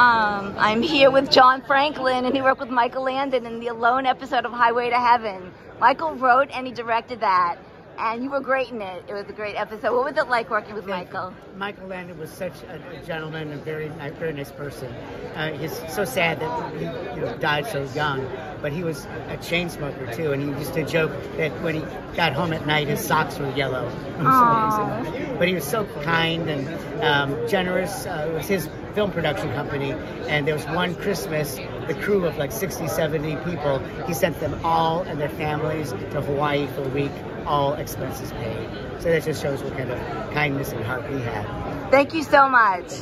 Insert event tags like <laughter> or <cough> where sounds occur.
Um, I'm here with John Franklin, and he worked with Michael Landon in the Alone episode of Highway to Heaven. Michael wrote and he directed that, and you were great in it. It was a great episode. What was it like working with Michael? Michael Landon was such a, a gentleman and very very nice person. Uh, he's so sad that he you know, died so young, but he was a chain smoker too, and he used to joke that when he got home at night, his socks were yellow. <laughs> But he was so kind and um, generous. Uh, it was his film production company, and there was one Christmas, the crew of like 60, 70 people, he sent them all and their families to Hawaii for a week, all expenses paid. So that just shows what kind of kindness and heart he had. Thank you so much.